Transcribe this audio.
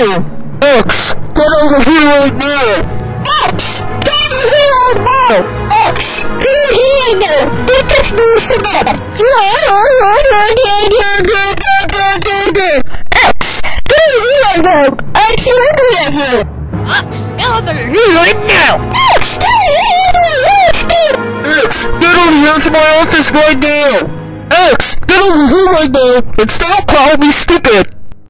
X, get over here right now! X, get over here right now! X, get over here right now! Get this new Samantha! X, get over here right now! X, you're ugly at you! X, get over here right now! X, get over here! X, get X, get over here to my office right now! X, get over here right now and stop calling me stupid!